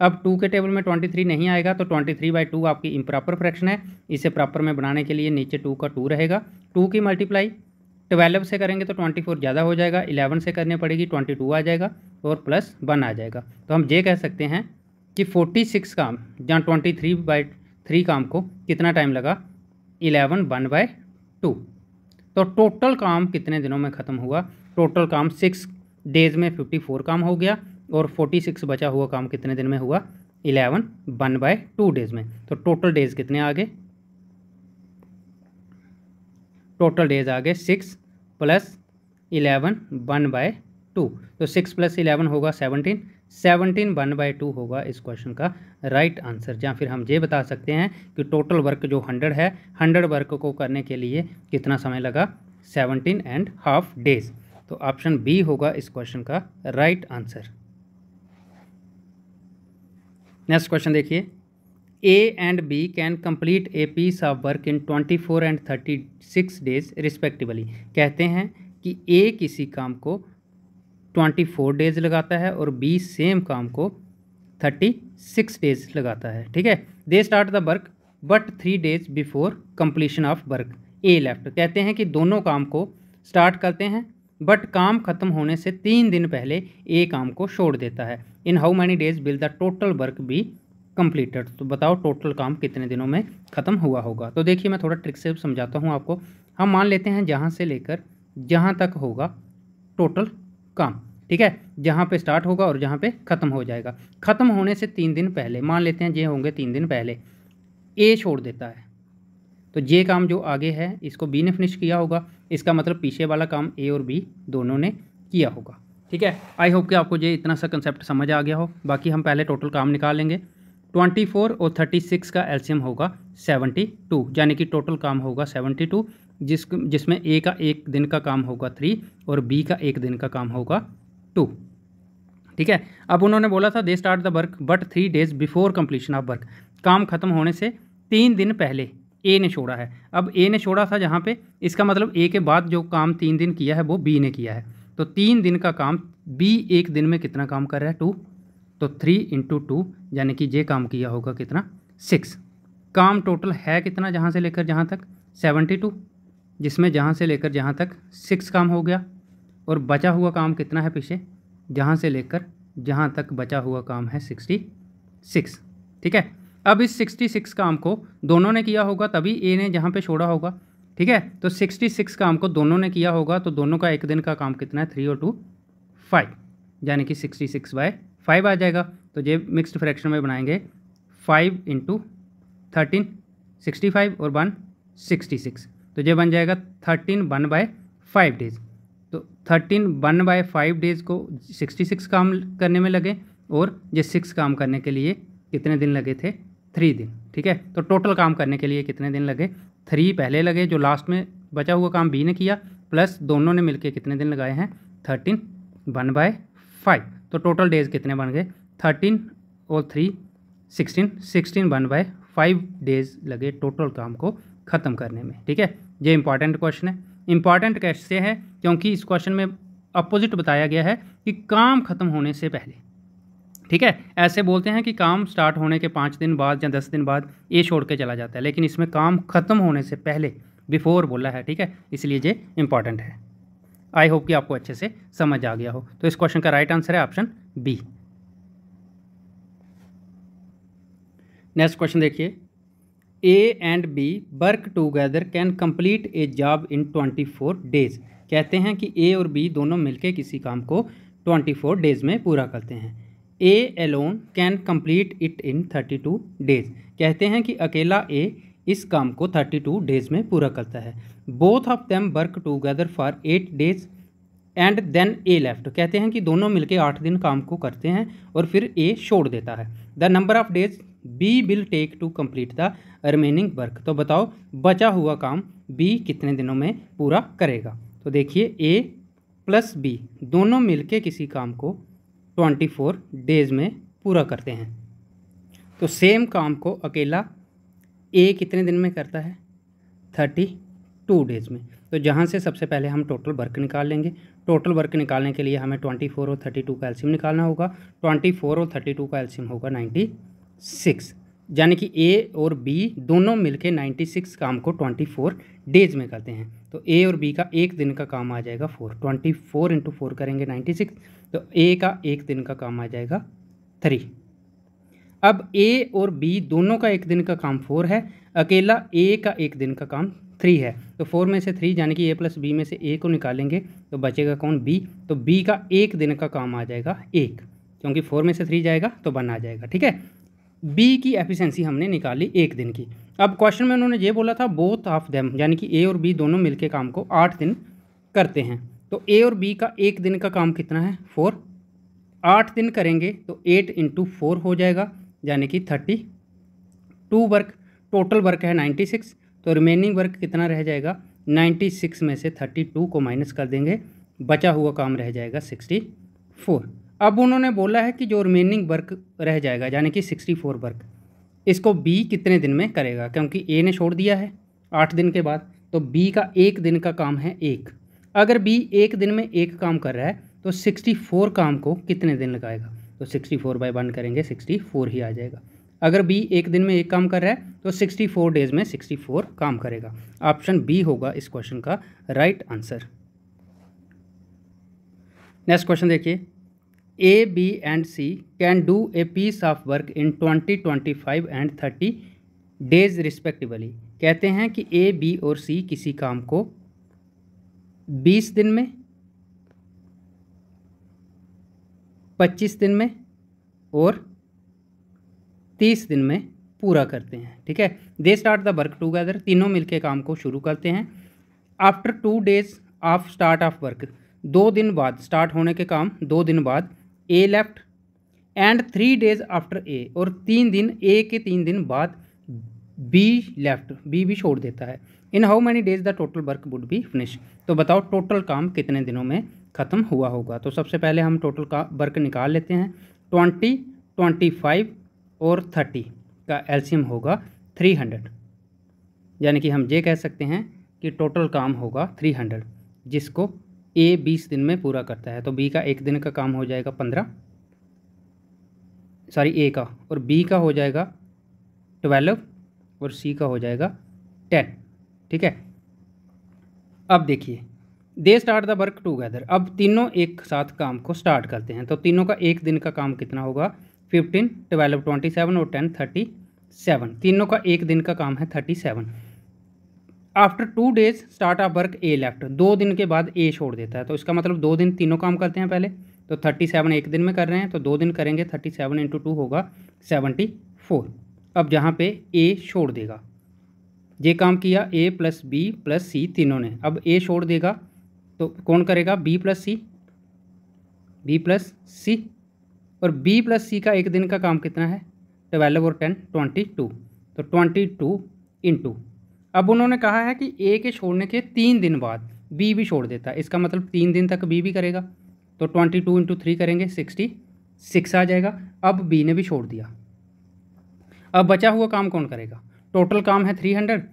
अब टू के टेबल में ट्वेंटी थ्री नहीं आएगा तो ट्वेंटी थ्री बाई टू आपकी इम्प्रॉपर फ्रैक्शन है। इसे प्रॉपर में बनाने के लिए नीचे टू का टू रहेगा। टू की मल्टीप्लाई ट्वेल्व से करेंगे तो ट्वेंटी फोर ज़्यादा हो जाएगा। इलेवन से करने पड़ेगी ट्वेंटी टू आ जाएगा और प्लस वन आ जाएगा। तो हम ये कह सकते हैं कि फोर्टी सिक्स काम जहाँ ट्वेंटी थ्री बाई थ्री काम को कितना टाइम लगा? इलेवन वन बाय टू तो टोटल काम कितने दिनों में ख़त्म हुआ? टोटल काम सिक्स डेज़ में फिफ्टी फोर काम हो गया और फोर्टी सिक्स बचा हुआ काम कितने दिन में हुआ? Eleven, one by two days में। तो टोटल डेज़ कितने आ गए? टोटल डेज़ आ गए six plus eleven, one by two. तो सिक्स प्लस इलेवन होगा seventeen. Seventeen, one by two होगा इस क्वेश्चन का राइट right आंसर। जहाँ फिर हम ये बता सकते हैं कि टोटल वर्क जो हंड्रेड है, हंड्रेड वर्क को करने के लिए कितना समय लगा? Seventeen and half days. तो ऑप्शन बी होगा इस क्वेश्चन का राइट आंसर नेक्स्ट क्वेश्चन देखिए. A and B can complete a piece of work in twenty four and thirty six days respectively कहते हैं कि ए किसी काम को ट्वेंटी फोर डेज़ लगाता है और बी सेम काम को थर्टी सिक्स डेज़ लगाता है. ठीक है? They start the work but three days before completion of work A left कहते हैं कि दोनों काम को स्टार्ट करते हैं बट काम खत्म होने से तीन दिन पहले ए काम को छोड़ देता है। In how many days will the total work be completed तो बताओ टोटल काम कितने दिनों में ख़त्म हुआ होगा? तो देखिए मैं थोड़ा ट्रिक से समझाता हूँ आपको। हम मान लेते हैं जहाँ से लेकर जहाँ तक होगा टोटल काम, ठीक है? जहाँ पे स्टार्ट होगा और जहाँ पे ख़त्म हो जाएगा। ख़त्म होने से तीन दिन पहले, मान लेते हैं ये होंगे तीन दिन पहले, ए छोड़ देता है। तो ये काम जो आगे है, इसको बी ने फिनिश किया होगा। इसका मतलब पीछे वाला काम ए और बी दोनों ने किया होगा। ठीक है? आई होप कि आपको ये इतना सा कंसेप्ट समझ आ गया हो। बाकी हम पहले टोटल काम निकालेंगे। ट्वेंटी फोर और थर्टी सिक्स का एल्शियम होगा सेवेंटी टू यानी कि टोटल काम होगा सेवेंटी टू जिस, जिसमें ए का एक दिन का काम होगा थ्री और बी का एक दिन का काम होगा टू ठीक है? अब उन्होंने बोला था they start the work but three days before completion of work काम खत्म होने से तीन दिन पहले ए ने छोड़ा है। अब ए ने छोड़ा था जहाँ पे इसका मतलब ए के बाद जो काम तीन दिन किया है वो बी ने किया है। तो तीन दिन का काम, बी एक दिन में कितना काम कर रहा है? टू। तो थ्री इंटू टू, यानी कि ये काम किया होगा कितना? सिक्स। काम टोटल है कितना जहाँ से लेकर जहाँ तक? सेवेंटी टू, जिसमें जहाँ से लेकर जहाँ तक? सिक्स काम हो गया। और बचा हुआ काम कितना है पीछे? जहाँ से लेकर जहाँ तक बचा हुआ काम है सिक्सटी सिक्स। ठीक है? अब इस सिक्सटी सिक्स काम को दोनों ने किया होगा, तभी ए ने जहाँ पे छोड़ा होगा, ठीक है? तो सिक्सटी सिक्स काम को दोनों ने किया होगा तो दोनों का एक दिन का काम कितना है? थ्री और टू फाइव यानी कि सिक्सटी सिक्स बाय फाइव आ जाएगा। तो ये मिक्सड फ्रैक्शन में बनाएँगे five into thirteen sixty five और वन सिक्सटी सिक्स तो ये बन जाएगा thirteen one by five days तो thirteen one by five days को सिक्सटी सिक्स काम करने में लगे, और ये सिक्स काम करने के लिए कितने दिन लगे थे? थ्री दिन, ठीक है? तो टोटल काम करने के लिए कितने दिन लगे? थ्री पहले लगे, जो लास्ट में बचा हुआ काम बी ने किया प्लस दोनों ने मिलके कितने दिन लगाए हैं? थर्टीन वन बाय फाइव तो टोटल डेज़ कितने बन गए? थर्टीन और three sixteen sixteen one by five days लगे टोटल काम को ख़त्म करने में, ठीक है? ये इंपॉर्टेंट क्वेश्चन है। इंपॉर्टेंट कैसे है? क्योंकि इस क्वेश्चन में अपोजिट बताया गया है कि काम ख़त्म होने से पहले ठीक है? ऐसे बोलते हैं कि काम स्टार्ट होने के पाँच दिन बाद या दस दिन बाद ये छोड़ के चला जाता है, लेकिन इसमें काम ख़त्म होने से पहले बिफोर बोला है, ठीक है? इसलिए ये इंपॉर्टेंट है। आई होप कि आपको अच्छे से समझ आ गया हो। तो इस क्वेश्चन का राइट आंसर है ऑप्शन बी नेक्स्ट क्वेश्चन देखिए। A and B work together can complete a job in twenty four days कहते हैं कि ए और बी दोनों मिलकर किसी काम को ट्वेंटी फोर डेज़ में पूरा करते हैं। A alone can complete it in thirty two days कहते हैं कि अकेला ए इस काम को थर्टी टू डेज़ में पूरा करता है। Both of them work together for eight days and then A left कहते हैं कि दोनों मिलकर आठ दिन काम को करते हैं और फिर ए छोड़ देता है। The number of days B will take to complete the remaining work तो बताओ, बचा हुआ काम बी कितने दिनों में पूरा करेगा? तो देखिए ए प्लस बी दोनों मिलके किसी काम को ट्वेंटी फोर डेज़ में पूरा करते हैं। तो सेम काम को अकेला ए कितने दिन में करता है, थर्टी टू डेज़ में। तो जहाँ से सबसे पहले हम टोटल वर्क निकाल लेंगे। टोटल वर्क निकालने के लिए हमें ट्वेंटी फोर और थर्टी टू का एल्शियम निकालना होगा। ट्वेंटी फोर और थर्टी टू का एल्शियम होगा नाइन्टी सिक्स। यानी कि ए और बी दोनों मिलके 96 काम को 24 डेज़ में करते हैं। तो ए और बी का एक दिन का काम आ जाएगा four twenty four into four करेंगे 96 तो ए का एक दिन का काम आ जाएगा थ्री अब ए और बी दोनों का एक दिन का काम फोर है, अकेला ए का एक दिन का काम थ्री है। तो फोर में से थ्री यानी कि ए प्लस बी में से ए को निकालेंगे तो बचेगा कौन? बी तो बी का एक दिन का काम आ जाएगा एक। क्योंकि फोर में से थ्री जाएगा तो वन आ जाएगा, ठीक है? बी की एफिशिएंसी हमने निकाली एक दिन की। अब क्वेश्चन में उन्होंने ये बोला था बोथ ऑफ़ देम यानी कि ए और बी दोनों मिलके काम को आठ दिन करते हैं। तो ए और बी का एक दिन का काम कितना है? फोर आठ दिन करेंगे तो एट इंटू फोर हो जाएगा, यानी कि thirty two work total work है नाइन्टी सिक्स तो रिमेनिंग वर्क कितना रह जाएगा? नाइन्टी सिक्स में से थर्टी टू को माइनस कर देंगे, बचा हुआ काम रह जाएगा सिक्सटी फोर अब उन्होंने बोला है कि जो रिमेनिंग वर्क रह जाएगा, यानी कि सिक्सटी फोर वर्क इसको बी कितने दिन में करेगा? क्योंकि ए ने छोड़ दिया है, आठ दिन के बाद तो बी का एक दिन का काम है एक। अगर बी एक दिन में एक काम कर रहा है तो सिक्सटी फोर काम को कितने दिन लगाएगा? तो सिक्सटी फोर बाई वन करेंगे सिक्सटी फोर ही आ जाएगा। अगर बी एक दिन में एक काम कर रहा है तो सिक्सटी फोर डेज़ में सिक्सटी फोर काम करेगा। ऑप्शन बी होगा इस क्वेश्चन का राइट आंसर नेक्स्ट क्वेश्चन देखिए। A B and C can do a piece of work in twenty twenty five and thirty days respectively कहते हैं कि ए बी और सी किसी काम को बीस दिन में, पच्चीस दिन में और तीस दिन में पूरा करते हैं। ठीक है? They start the work together तीनों मिलके काम को शुरू करते हैं। After two days of start of work दो दिन बाद स्टार्ट होने के काम, दो दिन बाद A left and three days after A और तीन दिन ए के तीन दिन बाद बी लेफ़्ट बी भी छोड़ देता है। In how many days the total work would be finish तो बताओ टोटल काम कितने दिनों में ख़त्म हुआ होगा? तो सबसे पहले हम टोटल का वर्क निकाल लेते हैं। ट्वेंटी ट्वेंटी फाइव और थर्टी का एल्शियम होगा थ्री हंड्रेड। यानी कि हम ये कह सकते हैं कि टोटल काम होगा थ्री हंड्रेड, जिसको ए बीस दिन में पूरा करता है तो बी का एक दिन का काम हो जाएगा पंद्रह। सॉरी ए का, और बी का हो जाएगा ट्वेल्व और सी का हो जाएगा टेन ठीक है? अब देखिए they start the work together अब तीनों एक साथ काम को स्टार्ट करते हैं तो तीनों का एक दिन का काम कितना होगा? फिफ्टीन ट्वेल्व ट्वेंटी सेवन और टेन थर्टी सेवन तीनों का एक दिन का काम है thirty seven after two days start of work A left दो दिन के बाद ए छोड़ देता है। तो इसका मतलब दो दिन तीनों काम करते हैं पहले। तो थर्टी सेवन एक दिन में कर रहे हैं। तो दो दिन करेंगे थर्टी सेवन इंटू टू होगा सेवेंटी फोर अब जहाँ पे ए छोड़ देगा। ये काम किया A plus B plus C तीनों ने। अब ए छोड़ देगा तो कौन करेगा? B plus C B plus C और बी प्लस सी का एक दिन का काम कितना है? ट्वेल्व और टेन ट्वेंटी टू तो ट्वेंटी टू इंटू अब उन्होंने कहा है कि ए के छोड़ने के तीन दिन बाद बी भी छोड़ देता। है इसका मतलब तीन दिन तक बी भी करेगा। तो ट्वेंटी टू इंटू थ्री करेंगे सिक्सटी सिक्स आ जाएगा। अब बी ने भी छोड़ दिया। अब बचा हुआ काम कौन करेगा? टोटल काम है थ्री हंड्रेड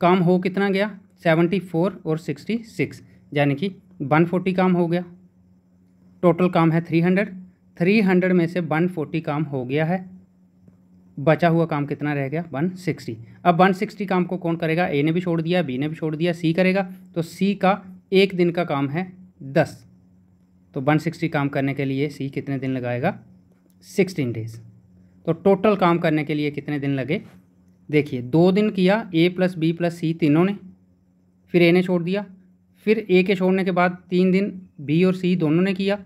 काम हो कितना गया? सेवेंटी फोर और सिक्सटी सिक्स यानी कि वन फोर्टी काम हो गया। टोटल काम है थ्री हंड्रेड थ्री हंड्रेड में से वन फोर्टी काम हो गया है। बचा हुआ काम कितना रह गया? वन सिक्सटी अब वन सिक्सटी काम को कौन करेगा? ए ने भी छोड़ दिया बी ने भी छोड़ दिया सी करेगा। तो सी का एक दिन का काम है दस। तो वन सिक्सटी काम करने के लिए सी कितने दिन लगाएगा? सिक्सटीन डेज़ तो टोटल काम करने के लिए कितने दिन लगे? देखिए, दो दिन किया A plus B plus C तीनों ने। फिर ए ने छोड़ दिया। फिर ए के छोड़ने के बाद तीन दिन बी और सी दोनों ने किया।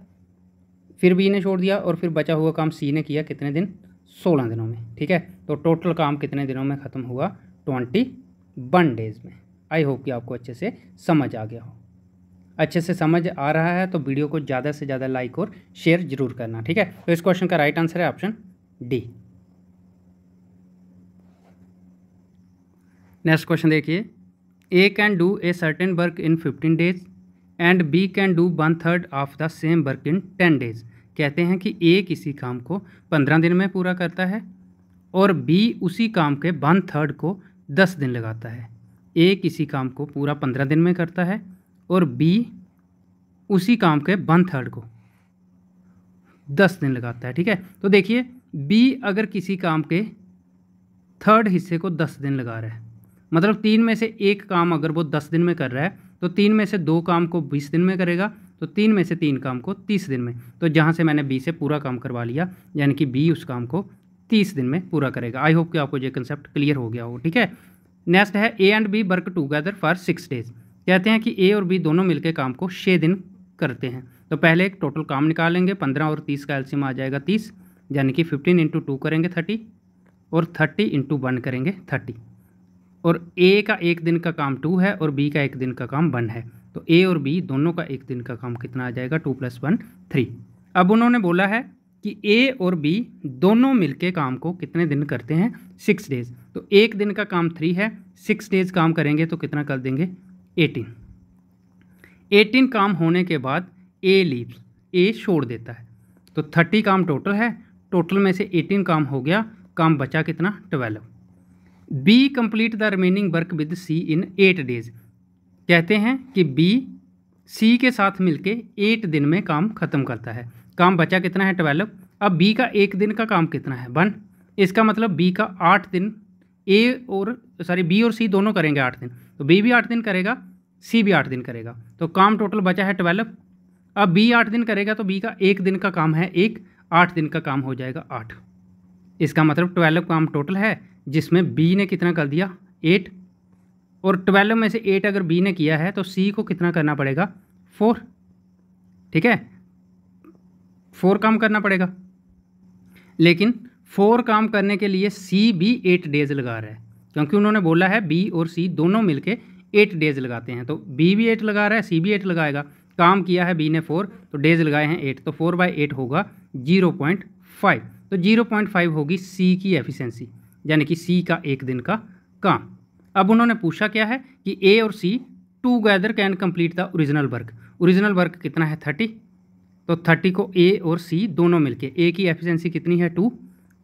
फिर बी ने छोड़ दिया और फिर बचा हुआ काम सी ने किया कितने दिन? सोलह दिनों में, ठीक है? तो टोटल काम कितने दिनों में ख़त्म हुआ? ट्वेंटी वन डेज़ में। आई होप कि आपको अच्छे से समझ आ गया हो। अच्छे से समझ आ रहा है तो वीडियो को ज़्यादा से ज़्यादा लाइक और शेयर ज़रूर करना, ठीक है? तो इस क्वेश्चन का राइट आंसर है ऑप्शन डी नेक्स्ट क्वेश्चन देखिए। A can do a certain work in fifteen days and B can do one third of the same work in ten days कहते हैं कि ए किसी काम को पंद्रह दिन में पूरा करता है और बी उसी काम के वन थर्ड को दस दिन लगाता है। ए किसी काम को पूरा पंद्रह दिन में करता है और बी उसी काम के वन थर्ड को दस दिन लगाता है, ठीक है? तो देखिए बी अगर किसी काम के थर्ड हिस्से को दस दिन लगा रहा है मतलब तीन में से एक काम अगर वो दस दिन में कर रहा है तो तीन में से दो काम को बीस दिन में करेगा तो तीन में से तीन काम को तीस दिन में। तो जहाँ से मैंने बी से पूरा काम करवा लिया, यानी कि बी उस काम को तीस दिन में पूरा करेगा। आई होप कि आपको ये कंसेप्ट क्लियर हो गया हो, ठीक है? नेक्स्ट है A and B work together for six days कहते हैं कि ए और बी दोनों मिलकर काम को छः दिन करते हैं। तो पहले एक टोटल काम निकालेंगे, पंद्रह और तीस का एल्सियम आ जाएगा तीस, यानी कि फिफ्टीन इंटू टू करेंगे थर्टी और थर्टी इंटू वन करेंगे थर्टी और ए का एक दिन का काम टू है और बी का एक दिन का काम वन है। तो ए और बी दोनों का एक दिन का काम कितना आ जाएगा? Two plus one, three. अब उन्होंने बोला है कि ए और बी दोनों मिलके काम को कितने दिन करते हैं? Six days. तो एक दिन का काम थ्री है, सिक्स डेज़ काम करेंगे तो कितना कर देंगे? एटीन। एटीन काम होने के बाद ए लीव्स ए छोड़ देता है। तो थर्टी काम टोटल है, टोटल में से एटीन काम हो गया, काम बचा कितना? Twelve. B complete the remaining work with C in eight days कहते हैं कि बी सी के साथ मिलके एट दिन में काम ख़त्म करता है। काम बचा कितना है ट्वेल्व? अब बी का एक दिन का काम कितना है? वन। इसका मतलब बी का आठ दिन। ए और, सॉरी, बी और सी दोनों करेंगे आठ दिन। तो बी भी आठ दिन करेगा, सी भी आठ दिन करेगा। तो काम टोटल बचा है ट्वेल्व। अब बी आठ दिन करेगा तो बी का एक दिन का काम है एक, आठ दिन का काम हो जाएगा आठ। इसका मतलब ट्वेल्व काम टोटल है, जिसमें बी ने कितना कर दिया? एट। और ट्वेल्व में से एट अगर बी ने किया है तो सी को कितना करना पड़ेगा? फोर। ठीक है? फोर काम करना पड़ेगा। लेकिन फोर काम करने के लिए सी भी एट डेज़ लगा रहा है, क्योंकि उन्होंने बोला है बी और सी दोनों मिलके एट डेज़ लगाते हैं। तो बी भी एट लगा रहा है, सी भी एट लगाएगा। काम किया है बी ने फोर तो डेज़ लगाए हैं एट तो फोर बाई एट होगा ज़ीरो पॉइंट फाइव। तो ज़ीरो पॉइंट फाइव होगी सी की एफिशिएंसी, यानी कि सी का एक दिन का काम। अब उन्होंने पूछा क्या है कि ए और C together can complete the original work original work कितना है? थर्टी तो थर्टी को ए और सी दोनों मिलके ए की एफिशिएंसी कितनी है? टू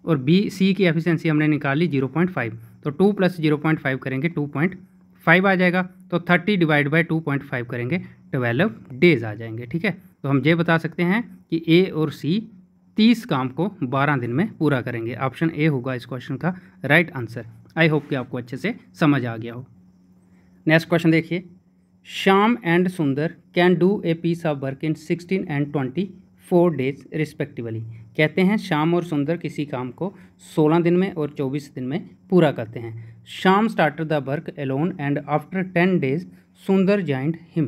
और बी सी की एफिशिएंसी हमने निकाली ज़ीरो पॉइंट फाइव तो two plus zero point five करेंगे टू पॉइंट फाइव आ जाएगा. तो thirty divide by two point five करेंगे ट्वेल्व डेज़ आ जाएँगे, ठीक है? तो हम ये बता सकते हैं कि ए और सी तीस काम को बारह दिन में पूरा करेंगे। ऑप्शन ए होगा इस क्वेश्चन का राइट आंसर आई होप कि आपको अच्छे से समझ आ गया हो। नेक्स्ट क्वेश्चन देखिए। Shyam and Sundar can do a piece of work in sixteen and twenty four days respectively कहते हैं शाम और सुंदर किसी काम को सोलह दिन में और चौबीस दिन में पूरा करते हैं। Shyam started the work alone and after ten days Sundar joined him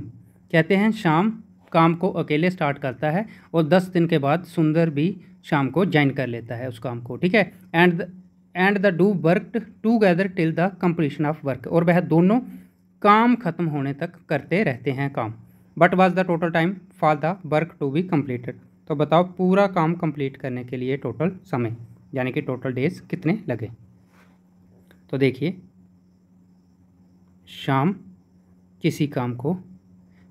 कहते हैं शाम काम को अकेले स्टार्ट करता है और दस दिन के बाद सुंदर भी शाम को ज्वाइन कर लेता है उस काम को, ठीक है? And and they do work together till the completion of work और वह दोनों काम खत्म होने तक करते रहते हैं काम। But was the total time for the work to be completed तो बताओ पूरा काम कंप्लीट करने के लिए टोटल समय, यानी कि टोटल डेज़ कितने लगे? तो देखिए, शाम किसी काम को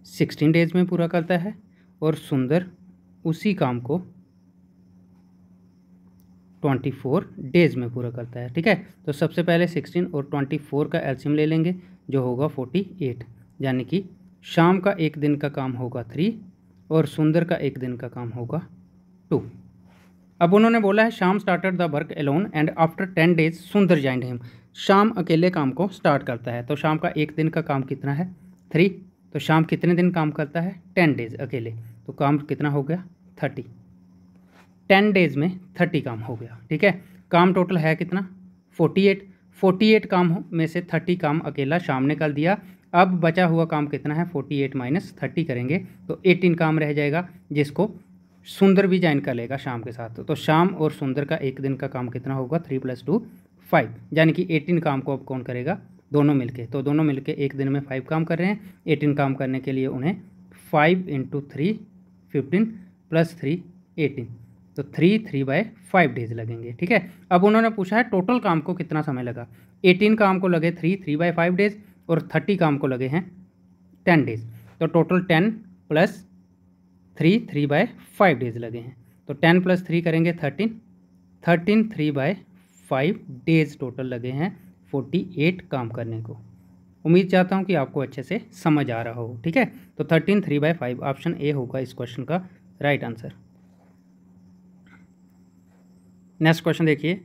सिक्सटीन डेज़ में पूरा करता है और सुंदर उसी काम को ट्वेंटी फोर डेज़ में पूरा करता है, ठीक है? तो सबसे पहले सिक्सटीन और ट्वेंटी फोर का एल्शियम ले लेंगे, जो होगा फोर्टी एट, यानी कि शाम का एक दिन का काम होगा थ्री और सुंदर का एक दिन का काम होगा टू। अब उन्होंने बोला है, Shyam started the work alone and after ten days Sundar joined him Shyam अकेले काम को स्टार्ट करता है तो शाम का एक दिन का काम कितना है? थ्री तो शाम कितने दिन काम करता है? टेन डेज़ अकेले। तो काम कितना हो गया? थर्टी। टेन डेज़ में थर्टी काम हो गया, ठीक है? काम टोटल है कितना? Forty eight. फोर्टी एट काम में से थर्टी काम अकेला शाम ने कर दिया। अब बचा हुआ काम कितना है? फोर्टी एट माइनस थर्टी करेंगे तो एटीन काम रह जाएगा, जिसको सुंदर भी ज्वाइन कर लेगा शाम के साथ। तो शाम और सुंदर का एक दिन का काम कितना होगा? Three plus two, five. यानी कि एटीन काम को अब कौन करेगा? दोनों मिलके। तो दोनों मिलके एक दिन में फाइव काम कर रहे हैं। एटीन काम करने के लिए उन्हें five into three fifteen plus three eighteen तो three three by five days लगेंगे, ठीक है? अब उन्होंने पूछा है टोटल काम को कितना समय लगा? एटीन काम को लगे three three by five days और थर्टी काम को लगे हैं टेन डेज़ तो total ten plus three three by five days लगे हैं। तो टेन प्लस थ्री करेंगे thirteen thirteen three by five days total लगे हैं। फोर्टी एट काम करने को। उम्मीद चाहता हूँ कि आपको अच्छे से समझ आ रहा हो, ठीक है? तो thirteen three by five option A होगा इस क्वेश्चन का राइट आंसर। नेक्स्ट क्वेश्चन देखिए।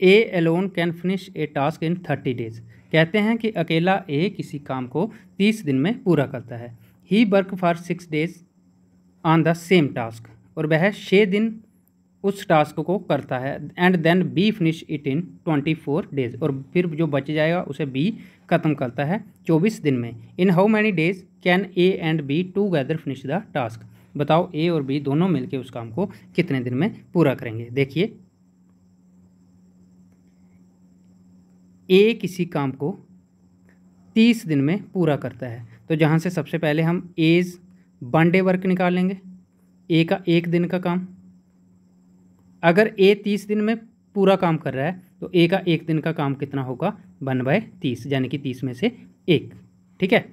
A alone can finish a task in thirty days. कहते हैं कि अकेला ए किसी काम को तीस दिन में पूरा करता है। He work for six days on the same task और वह छः दिन उस टास्क को करता है and then B finish it in twenty four days और फिर जो बच जाएगा, उसे बी ख़त्म करता है चौबीस दिन में। In how many days can A and B together finish the task बताओ ए और बी दोनों मिलकर उस काम को कितने दिन में पूरा करेंगे? देखिए। ए किसी काम को तीस दिन में पूरा करता है। तो जहाँ से सबसे पहले हम एज वन डे वर्क निकालेंगे ए का एक दिन का काम। अगर ए तीस दिन में पूरा काम कर रहा है तो ए का एक दिन का काम कितना होगा? वन बाय तीस, यानी कि तीस में से एक। ठीक है?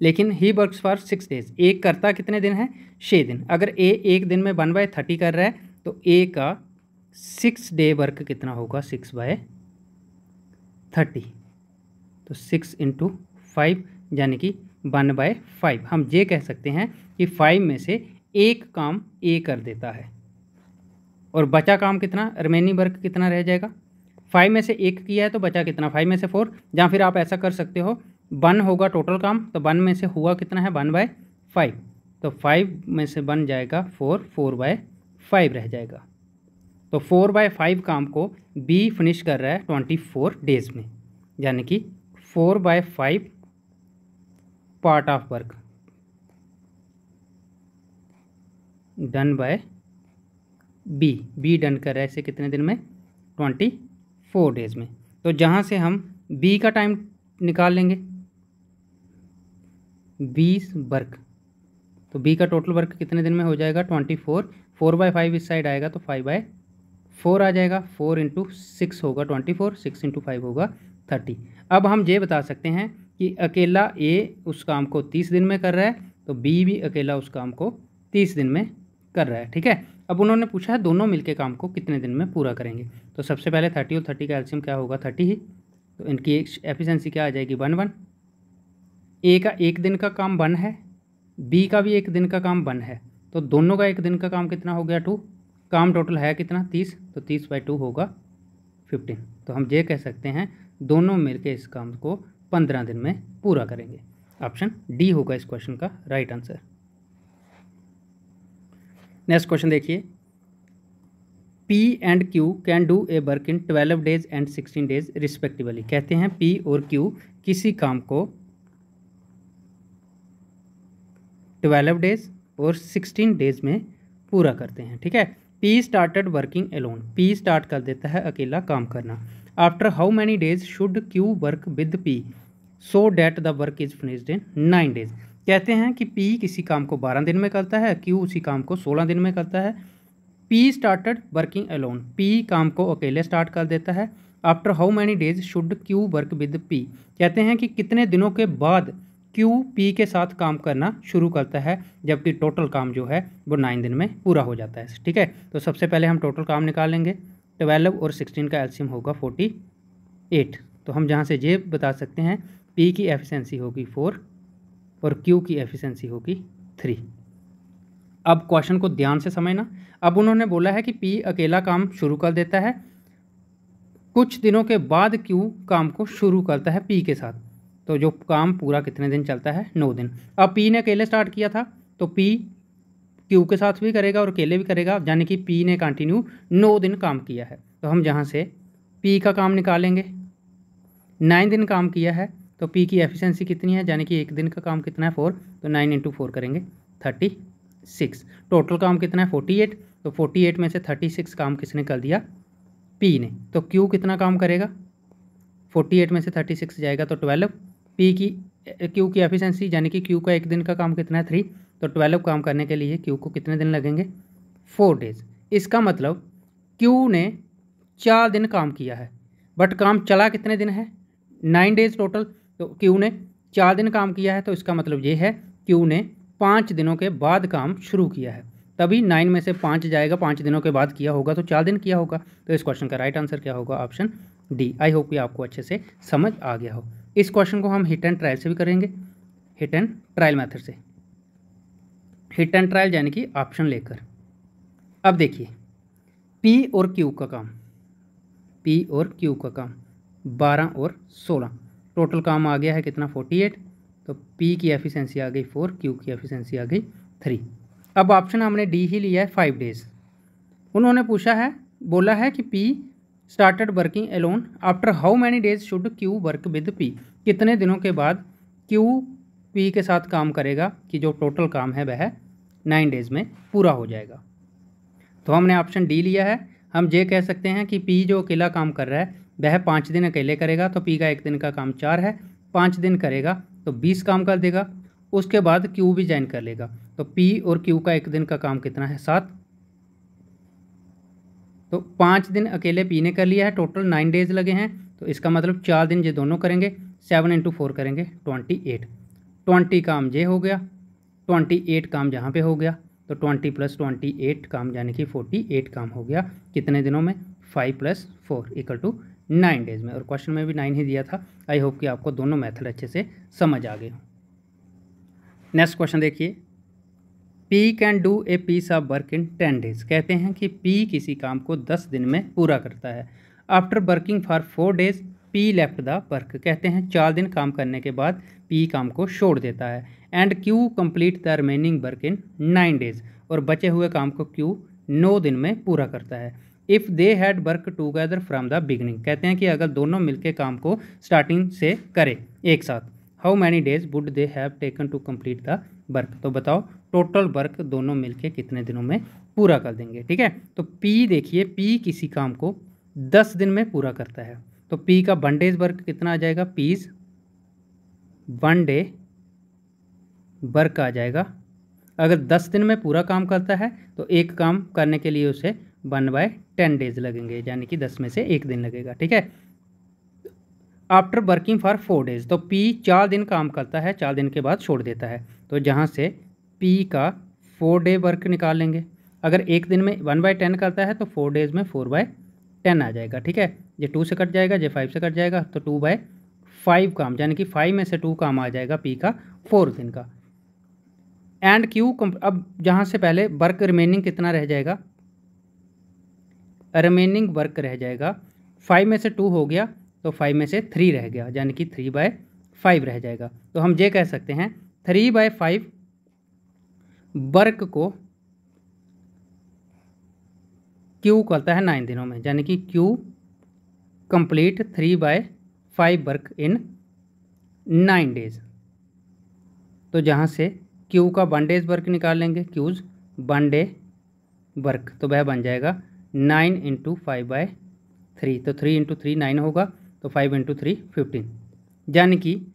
लेकिन he works for six days एक करता कितने दिन है? छः दिन। अगर ए एक दिन में वन बाय थर्टी कर रहा है तो ए का सिक्स डे वर्क कितना होगा? Six by thirty. तो सिक्स इंटू फाइव यानी कि वन बाय फाइव हम ये कह सकते हैं कि फाइव में से एक काम ए कर देता है। और बचा काम कितना? रिमेनिंग वर्क कितना रह जाएगा? फाइव में से एक किया है तो बचा कितना? फाइव में से फोर या फिर आप ऐसा कर सकते हो वन होगा टोटल काम तो वन में से हुआ कितना है? वन बाय फाइव तो फाइव में से बन जाएगा फोर फोर बाय फाइव रह जाएगा। तो फोर बाय फाइव काम को बी फिनिश कर रहा है ट्वेंटी फोर डेज़ में। यानी कि four by five part of work done by B. B done कर रहा है इसे कितने दिन में? ट्वेंटी फोर डेज़ में। तो जहाँ से हम बी का टाइम निकाल लेंगे, बीस वर्क तो बी का टोटल वर्क कितने दिन में हो जाएगा? Twenty four. Four by five इस साइड आएगा तो फाइव बाय फोर आ जाएगा। फोर इंटू सिक्स होगा twenty four. Six into five होगा थर्टी। अब हम ये बता सकते हैं कि अकेला ए उस काम को तीस दिन में कर रहा है तो बी भी अकेला उस काम को तीस दिन में कर रहा है, ठीक है? अब उन्होंने पूछा है, दोनों मिलके काम को कितने दिन में पूरा करेंगे? तो सबसे पहले थर्टी और थर्टी का एल्शियम क्या होगा? थर्टी ही। तो इनकी एफिशिएंसी क्या आ जाएगी? वन वन ए का एक दिन का काम वन है बी का भी एक दिन का काम वन है। तो दोनों का एक दिन का काम कितना हो गया? टू काम टोटल है कितना? तीस। तो तीस बाई टू होगा फिफ्टीन तो हम ये कह सकते हैं, दोनों मिलके इस काम को पंद्रह दिन में पूरा करेंगे। ऑप्शन डी होगा इस क्वेश्चन का राइट आंसर नेक्स्ट क्वेश्चन देखिए। P and Q can do a work in twelve days and sixteen days respectively कहते हैं पी और क्यू किसी काम को ट्वेल्व डेज़ और सिक्सटीन डेज़ में पूरा करते हैं, ठीक है? P started working alone P start कर देता है अकेला काम करना। After how many days should Q work with P so that the work is finished in nine days कहते हैं कि पी किसी काम को बारह दिन में करता है, क्यू उसी काम को सोलह दिन में करता है। P started working alone P काम को अकेले स्टार्ट कर देता है। After how many days should Q work with P कहते हैं कि कितने दिनों के बाद क्यू पी के साथ काम करना शुरू करता है, जबकि टोटल काम जो है, वो नाइन दिन में पूरा हो जाता है। ठीक है? तो सबसे पहले हम टोटल काम निकालेंगे ट्वेल्व और सिक्सटीन का एल्सियम होगा फोर्टी एट तो हम जहाँ से ये बता सकते हैं पी की एफिशिएंसी होगी फोर और क्यू की एफिशिएंसी होगी थ्री अब क्वेश्चन को ध्यान से समझना। अब उन्होंने बोला है कि पी अकेला काम शुरू कर देता है। कुछ दिनों के बाद क्यू काम को शुरू करता है पी के साथ। तो जो काम पूरा कितने दिन चलता है? नौ दिन। अब पी ने अकेले स्टार्ट किया था तो पी क्यू के साथ भी करेगा और अकेले भी करेगा, यानी कि पी ने कंटिन्यू नौ दिन काम किया है। तो हम जहाँ से पी का काम निकालेंगे नाइन दिन काम किया है तो पी की एफिशिएंसी कितनी है? यानी कि एक दिन का काम कितना है? फोर तो नाइन इंटू फोर करेंगे. थर्टी सिक्स टोटल काम कितना है? फोर्टी एट तो फोर्टी एट में से थर्टी सिक्स काम किसने कर दिया? पी ने. तो क्यू कितना काम करेगा? फोर्टी एट में से थर्टी सिक्स जाएगा तो ट्वेल्व पी की क्यू की एफिशिएंसी यानी कि क्यू का एक दिन का काम कितना है? थ्री तो ट्वेल्व काम करने के लिए क्यू को कितने दिन लगेंगे? फोर डेज़ इसका मतलब क्यू ने चार दिन काम किया है बट काम चला कितने दिन है? नाइन डेज़ टोटल क्यू ने? चार दिन काम किया है तो इसका मतलब ये है, क्यू ने? पाँच दिनों के बाद काम शुरू किया है। तभी नाइन में से पाँच जाएगा, पाँच दिनों के बाद किया होगा तो चार दिन किया होगा। तो इस क्वेश्चन का राइट आंसर क्या होगा? ऑप्शन डी आई होप कि आपको अच्छे से समझ आ गया हो। इस क्वेश्चन को हम हिट एंड ट्रायल से भी करेंगे। हिट एंड ट्रायल मैथड से। हिट एंड ट्रायल यानी कि ऑप्शन लेकर। अब देखिए। पी और क्यू का काम। पी और क्यू का काम। बारह और सोलह। टोटल काम आ गया है कितना? Forty eight. तो पी की एफिशिएंसी आ गई फोर क्यू की एफिशिएंसी आ गई थ्री अब ऑप्शन हमने डी ही लिया है फाइव डेज़ उन्होंने पूछा है, बोला है कि P started working alone after how many days should Q work with P कितने दिनों के बाद क्यू पी के साथ काम करेगा कि जो टोटल काम है वह नाइन डेज़ में पूरा हो जाएगा? तो हमने ऑप्शन डी लिया है। हम ये कह सकते हैं कि पी जो अकेला काम कर रहा है वह पाँच दिन अकेले करेगा तो पी का एक दिन का काम चार है, पाँच दिन करेगा तो बीस काम कर देगा, उसके बाद क्यू भी ज्वाइन कर लेगा। तो पी और क्यू का एक दिन का काम कितना है? सात। तो पाँच दिन अकेले पी ने कर लिया है टोटल नाइन डेज़ लगे हैं तो इसका मतलब चार दिन ये दोनों करेंगे सेवन इंटू फोर करेंगे ट्वेंटी एट ट्वेंटी काम ये हो गया ट्वेंटी एट काम जहाँ पे हो गया तो ट्वेंटी प्लस ट्वेंटी एट काम यानी कि फोर्टी एट काम हो गया, कितने दिनों में? Five plus four equal to nine days में। और क्वेश्चन में भी नाइन ही दिया था। आई होप कि आपको दोनों मेथड अच्छे से समझ आ गए नेक्स्ट क्वेश्चन देखिए। P can do a piece of work in ten days कहते हैं कि पी किसी काम को दस दिन में पूरा करता है। After working for four days P left the work कहते हैं चार दिन काम करने के बाद पी काम को छोड़ देता है। And Q complete the remaining work in nine days और बचे हुए काम को क्यू नौ दिन में पूरा करता है। If they had work together from the beginning कहते हैं कि अगर दोनों मिलकर काम को स्टार्टिंग से करें एक साथ how many days would they have taken to complete the work तो बताओ टोटल वर्क दोनों मिलके कितने दिनों में पूरा कर देंगे, ठीक है? तो पी देखिए पी किसी काम को दस दिन में पूरा करता है। तो पी का वन डेज़ वर्क कितना आ जाएगा? पीज वन डे वर्क आ जाएगा। अगर दस दिन में पूरा काम करता है तो एक काम करने के लिए उसे वन बाय टेन डेज़ लगेंगे, यानी कि दस में से एक दिन लगेगा, ठीक है? After working for four days तो पी चार दिन काम करता है, चार दिन के बाद छोड़ देता है। तो जहाँ से पी का फोर डे वर्क निकाल लेंगे। अगर एक दिन में वन बाय टेन करता है तो फोर डेज़ में फोर बाय टेन आ जाएगा, ठीक है? ये टू से कट जाएगा, ये फाइव से कट जाएगा तो टू बाय फाइव काम, यानी कि फाइव में से टू काम आ जाएगा पी का फोर दिन का। एंड क्यू अब जहाँ से पहले वर्क रिमेनिंग कितना रह जाएगा? रिमेनिंग वर्क रह जाएगा। फाइव में से टू हो गया तो फाइव में से थ्री रह गया, यानी कि थ्री बाय फाइव रह जाएगा। तो हम ये कह सकते हैं थ्री बाय फाइव वर्क को क्यू करता है नाइन दिनों में, यानी कि Q complete three by five work in nine days तो जहाँ से क्यू का वन डेज़ वर्क निकाल लेंगे क्यूज वन डे वर्क तो वह बन जाएगा nine into five by three तो थ्री इंटू थ्री नाइन होगा तो फाइव इंटू थ्री फिफ्टीन यानी कि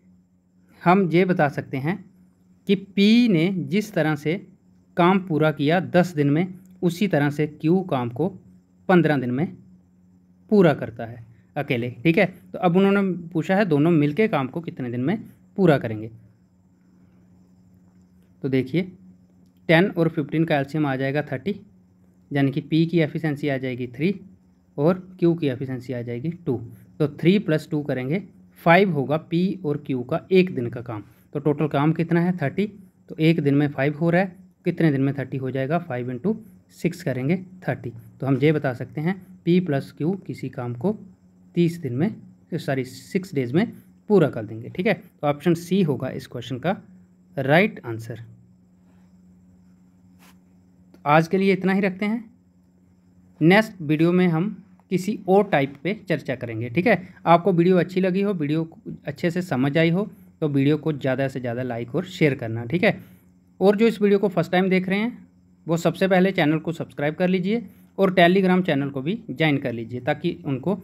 हम ये बता सकते हैं कि पी ने जिस तरह से काम पूरा किया दस दिन में, उसी तरह से क्यू काम को पंद्रह दिन में पूरा करता है अकेले, ठीक है? तो अब उन्होंने पूछा है, दोनों मिलके काम को कितने दिन में पूरा करेंगे? तो देखिए टेन और फिफ्टीन का एल्शियम आ जाएगा थर्टी यानी कि पी की एफिशिएंसी आ जाएगी थ्री और क्यू की एफिशिएंसी आ जाएगी टू तो थ्री प्लस टू करेंगे. फाइव होगा पी और क्यू का एक दिन का काम. तो टोटल काम कितना है? थर्टी तो एक दिन में फाइव हो रहा है. कितने दिन में थर्टी हो जाएगा? फाइव इंटू सिक्स करेंगे थर्टी तो हम ये बता सकते हैं पी प्लस क्यू किसी काम को तीस दिन में सॉरी सिक्स डेज़ में पूरा कर देंगे. ठीक है? तो ऑप्शन सी होगा इस क्वेश्चन का राइट आंसर आज के लिए इतना ही रखते हैं। नेक्स्ट वीडियो में हम किसी और टाइप पे चर्चा करेंगे, ठीक है? आपको वीडियो अच्छी लगी हो वीडियो अच्छे से समझ आई हो तो वीडियो को ज़्यादा से ज़्यादा लाइक और शेयर करना, ठीक है? और जो इस वीडियो को फ़र्स्ट टाइम देख रहे हैं, वो सबसे पहले चैनल को सब्सक्राइब कर लीजिए और टेलीग्राम चैनल को भी ज्वाइन कर लीजिए, ताकि उनको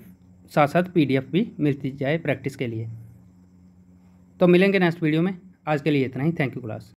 साथ साथ पी भी मिलती जाए प्रैक्टिस के लिए। तो मिलेंगे नेक्स्ट वीडियो में। आज के लिए इतना ही। Thank you class